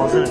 好吃